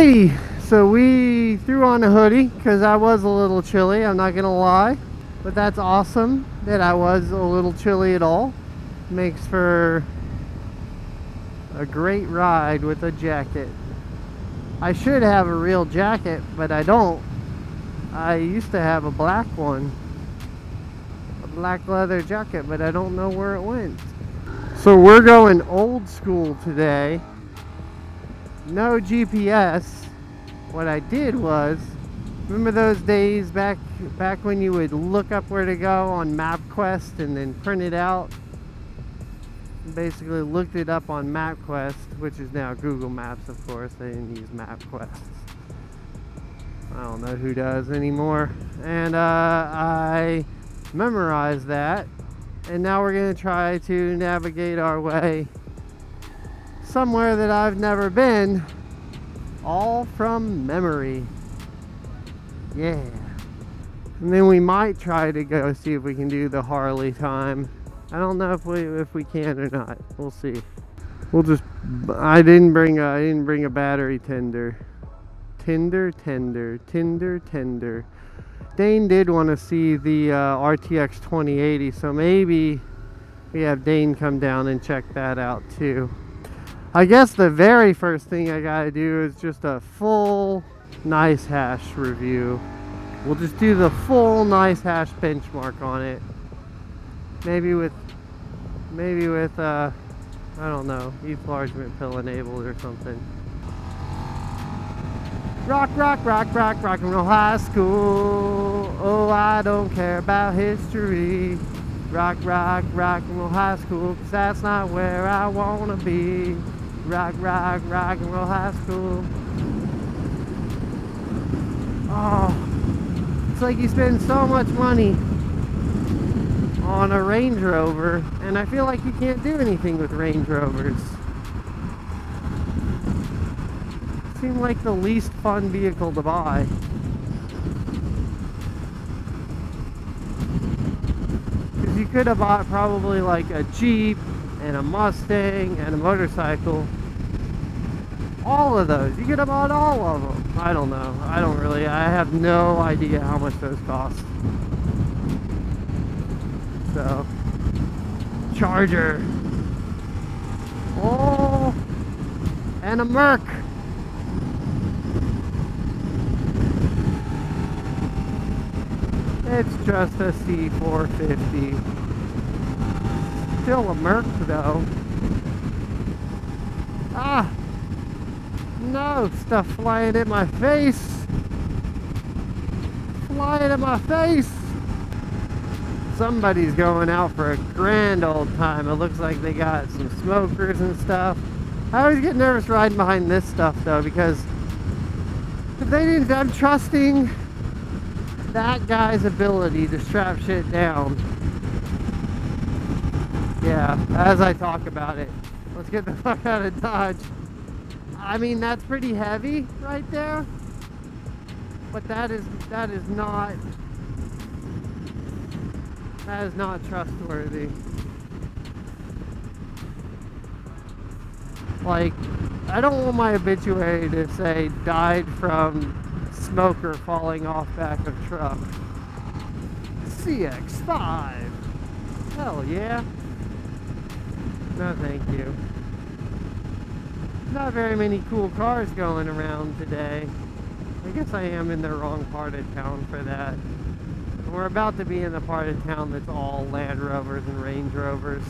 Alrighty, so we threw on a hoodie because I was a little chilly, I'm not gonna lie. But that's awesome that I was a little chilly at all. Makes for a great ride with a jacket. I should have a real jacket, but I don't. I used to have a black one. A black leather jacket, but I don't know where it went. So we're going old school today. No GPS. What I did was, remember those days back back when you would look up where to go on MapQuest and then print it out? Basically looked it up on MapQuest, which is now Google Maps, of course. They didn't use MapQuest. I don't know who does anymore. And uh, I memorized that. And now we're going to try to navigate our way somewhere that I've never been. All from memory. Yeah. And then we might try to go see if we can do the Harley time. I don't know if we if we can or not. We'll see. We'll just I didn't bring a, I didn't bring a battery tender. Tinder tender, Tinder tender. Dane did want to see the uh, RTX 2080, so maybe we have Dane come down and check that out too. I guess the very first thing I gotta do is just a full NiceHash review. We'll just do the full NiceHash benchmark on it. Maybe with, maybe with, uh, I don't know, enlargement pill enabled or something. Rock, rock, rock, rock, rock and roll high school. Oh, I don't care about history. Rock, rock, rock and roll high school, cause that's not where I wanna be. Rock, rock, rock and roll high school. Oh, it's like you spend so much money on a Range Rover, and I feel like you can't do anything with Range Rovers. Seem like the least fun vehicle to buy. Because you could have bought probably like a Jeep and a Mustang and a motorcycle. All of those. You get have bought all of them. I don't know. I don't really. I have no idea how much those cost. So, Charger. Oh, and a Merc. It's just a C450. Still a Merc though. Ah! No! Stuff flying in my face! Flying in my face! Somebody's going out for a grand old time. It looks like they got some smokers and stuff. I always get nervous riding behind this stuff though because if they didn't, I'm trusting that guy's ability to strap shit down. Yeah, as I talk about it. Let's get the fuck out of Dodge. I mean, that's pretty heavy right there. But that is, that is not, that is not trustworthy. Like, I don't want my obituary to say died from smoker falling off back of truck. CX-5. Hell yeah. No thank you. Not very many cool cars going around today. I guess I am in the wrong part of town for that. We're about to be in the part of town that's all Land Rovers and Range Rovers.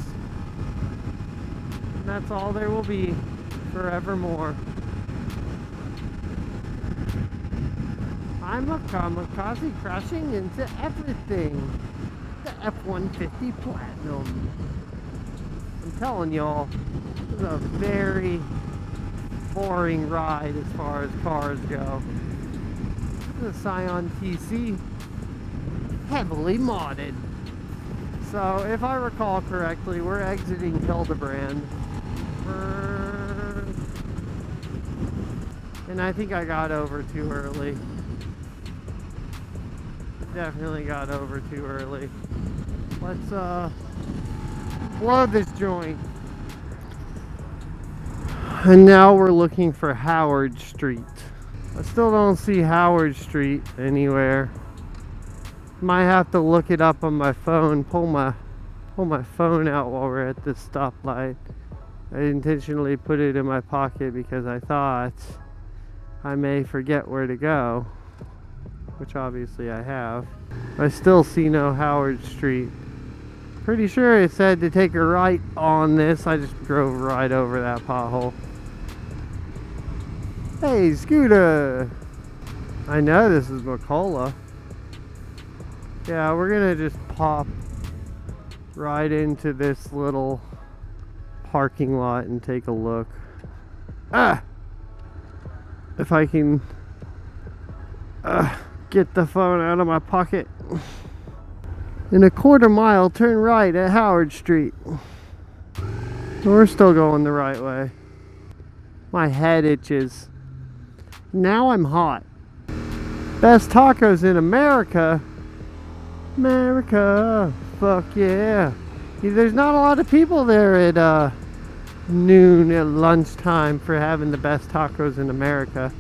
And that's all there will be forevermore. I'm a kamikaze crashing into everything. The F-150 Platinum. I'm telling y'all, this is a very boring ride as far as cars go. This is a Scion TC, heavily modded. So, if I recall correctly, we're exiting Hildebrand. And I think I got over too early. Definitely got over too early. Let's, uh, blow this joint. And now we're looking for Howard Street. I still don't see Howard Street anywhere. Might have to look it up on my phone, pull my pull my phone out while we're at this stoplight. I intentionally put it in my pocket because I thought I may forget where to go, which obviously I have. I still see no Howard Street. Pretty sure it said to take a right on this. I just drove right over that pothole. Hey, Scooter! I know this is McCullough. Yeah, we're gonna just pop right into this little parking lot and take a look. Ah! If I can uh, get the phone out of my pocket. In a quarter mile, turn right at Howard Street. We're still going the right way. My head itches. Now I'm hot. Best tacos in America. America. Fuck yeah. There's not a lot of people there at uh, noon at lunchtime for having the best tacos in America.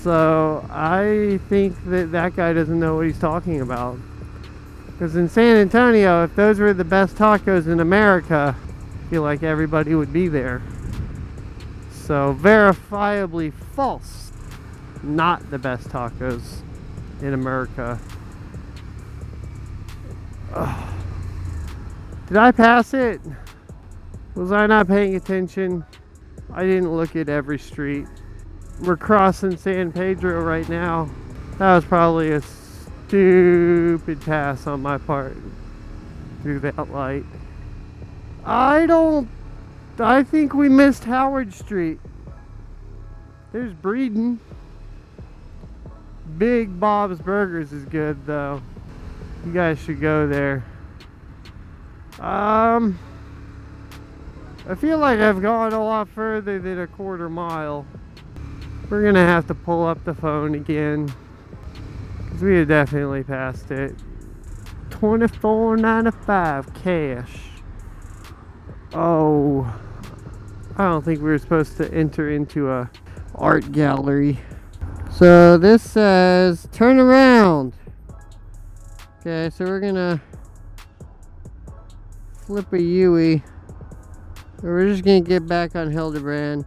So I think that that guy doesn't know what he's talking about. Because in San Antonio, if those were the best tacos in America, I feel like everybody would be there. So verifiably false. Not the best tacos in America. Ugh. Did I pass it? Was I not paying attention? I didn't look at every street. We're crossing San Pedro right now. That was probably a stupid pass on my part through that light. I don't... I think we missed Howard Street. There's Breeden. Big Bob's Burgers is good though. You guys should go there. Um, I feel like I've gone a lot further than a quarter mile. We're gonna have to pull up the phone again. Cause we have definitely passed it. 24.95 cash. Oh, I don't think we were supposed to enter into a art gallery. So this says turn around. Okay, so we're gonna flip a Yui. We're just gonna get back on Hildebrand.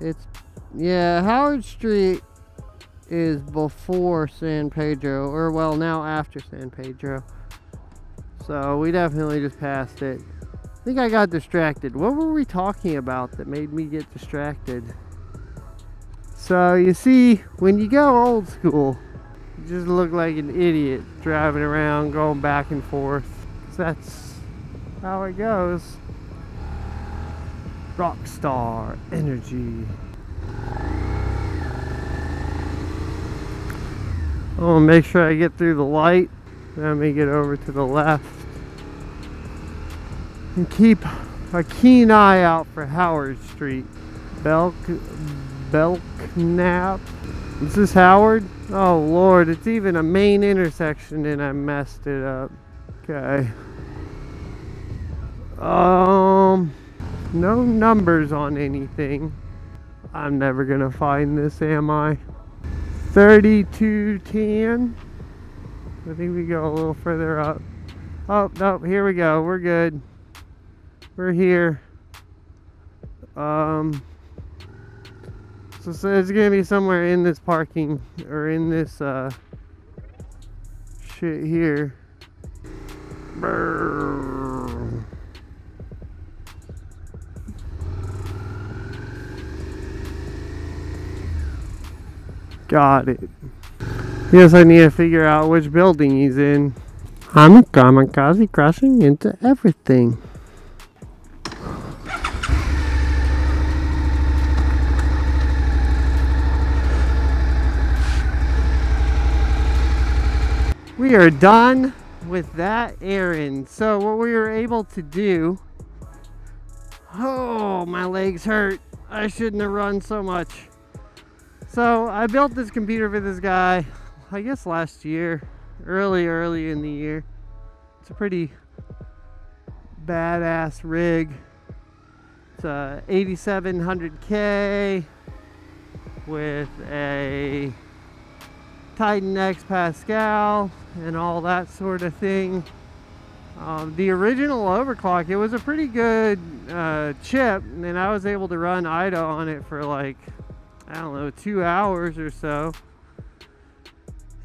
It's yeah, Howard Street is before San Pedro, or well, now after San Pedro. So we definitely just passed it. I think I got distracted. What were we talking about that made me get distracted? So you see, when you go old school, you just look like an idiot driving around, going back and forth. That's how it goes. Rockstar energy. Gonna make sure I get through the light. Let me get over to the left. And keep a keen eye out for Howard Street. Belk Belknap. Is this Howard? Oh lord, it's even a main intersection and I messed it up. Okay. Um no numbers on anything. I'm never gonna find this, am I? 3210. I think we go a little further up. Oh, no, here we go. We're good. We're here. Um, so, so it's gonna be somewhere in this parking or in this uh, shit here. Brrr. Got it. Yes, I need to figure out which building he's in. I'm a kamikaze crashing into everything. We are done with that errand. So what we were able to do... Oh, my legs hurt. I shouldn't have run so much. So I built this computer for this guy, I guess last year, early, early in the year. It's a pretty badass rig. It's a 8700K. with a Titan X Pascal and all that sort of thing. Um, the original overclock, it was a pretty good uh, chip, and I was able to run AIDA on it for like, I don't know, two hours or so.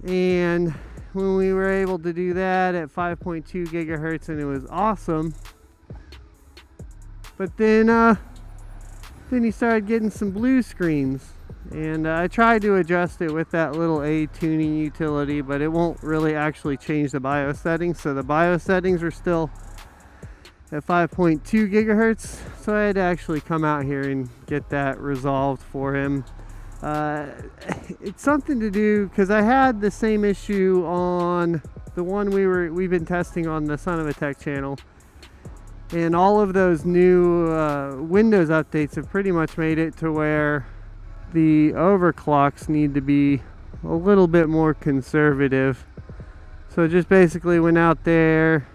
And when we were able to do that at 5.2 gigahertz, and it was awesome. But then, uh, then he started getting some blue screens and uh, I tried to adjust it with that little A tuning utility but it won't really actually change the BIOS settings so the BIOS settings are still at 5.2 gigahertz so I had to actually come out here and get that resolved for him uh, it's something to do because I had the same issue on the one we were we've been testing on the Son of a Tech channel and all of those new uh, Windows updates have pretty much made it to where the overclocks need to be a little bit more conservative. So just basically went out there,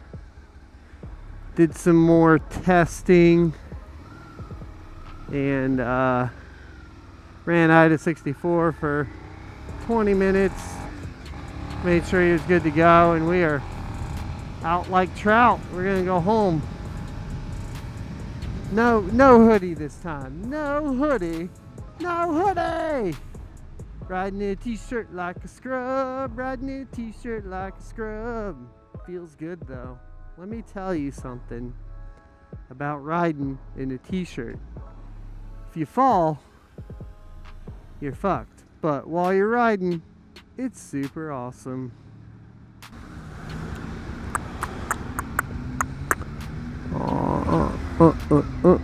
did some more testing, and uh, ran AIDA64 for 20 minutes. Made sure he was good to go, and we are out like trout. We're gonna go home. No, no hoodie this time. No hoodie. No hoodie! Riding a t-shirt like a scrub, riding a t-shirt like a scrub. Feels good though. Let me tell you something about riding in a t-shirt. If you fall, you're fucked. But while you're riding, it's super awesome. Uh, uh, uh.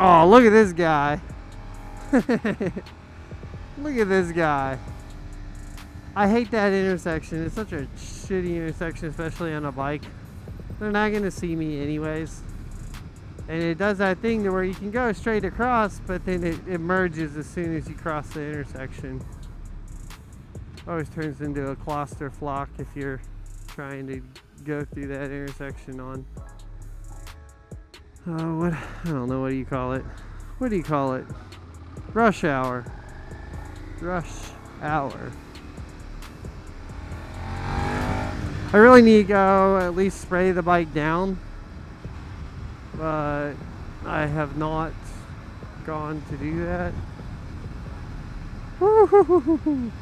Oh, look at this guy. look at this guy. I hate that intersection. It's such a shitty intersection, especially on a bike. They're not going to see me anyways. And it does that thing to where you can go straight across, but then it, it merges as soon as you cross the intersection. Always turns into a cluster flock if you're trying to go through that intersection on uh, what, I don't know, what do you call it? What do you call it? Rush hour. Rush hour. I really need to go at least spray the bike down. But I have not gone to do that.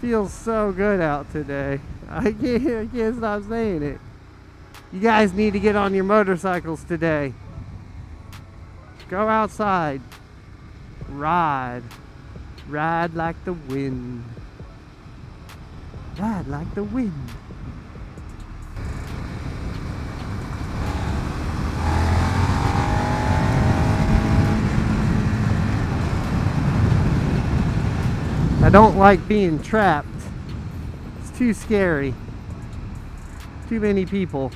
Feels so good out today. I can't, I can't stop saying it. You guys need to get on your motorcycles today. Go outside. Ride. Ride like the wind. Like the wind. I don't like being trapped. It's too scary. Too many people.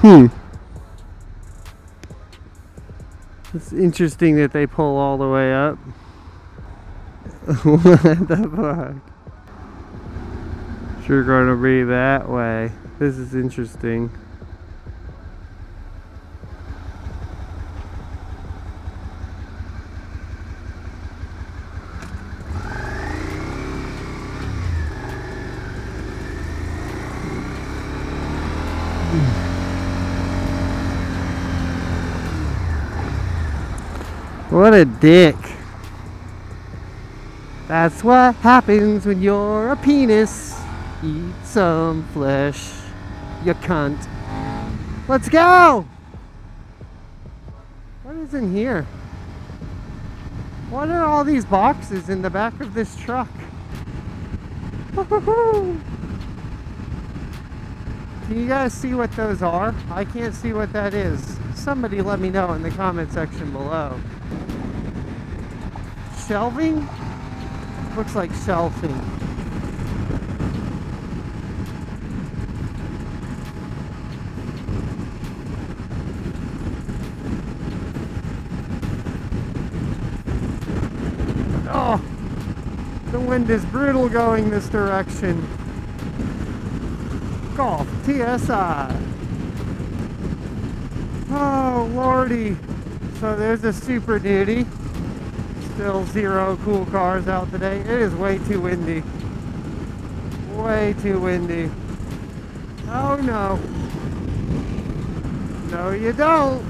Hmm. It's interesting that they pull all the way up. what the fuck? Sure gonna be that way. This is interesting. What a dick. That's what happens when you're a penis. Eat some flesh you cunt. Let's go! What is in here? What are all these boxes in the back of this truck? Can you guys see what those are? I can't see what that is. Somebody let me know in the comment section below. Shelving? Looks like shelving. Oh, the wind is brutal going this direction. Golf TSI. Oh, lordy. So there's a Super Duty. Still zero cool cars out today. It is way too windy. Way too windy. Oh no. No, you don't.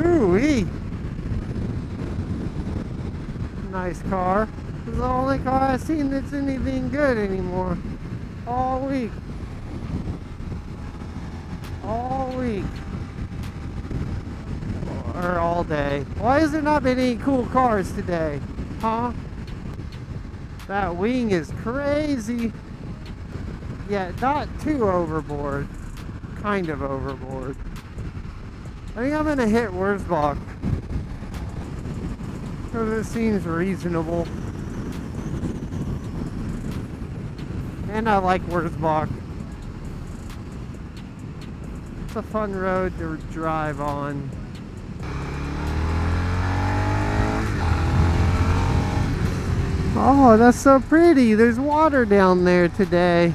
Ooh-wee. Nice car. This is the only car I've seen that's anything good anymore. All week. All week. All day. Why has there not been any cool cars today? Huh? That wing is crazy. Yeah, not too overboard. Kind of overboard. I think I'm gonna hit Wurzbach. Because it seems reasonable. And I like Wurzbach. It's a fun road to drive on. Oh, that's so pretty. There's water down there today.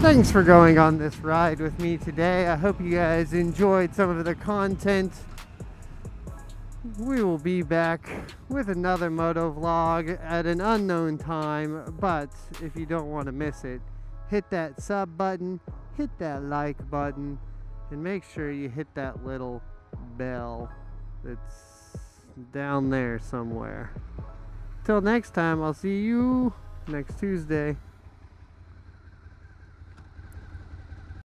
Thanks for going on this ride with me today. I hope you guys enjoyed some of the content. We will be back with another moto vlog at an unknown time, but if you don't want to miss it, hit that sub button, hit that like button, and make sure you hit that little bell that's down there somewhere. Till next time, I'll see you next Tuesday.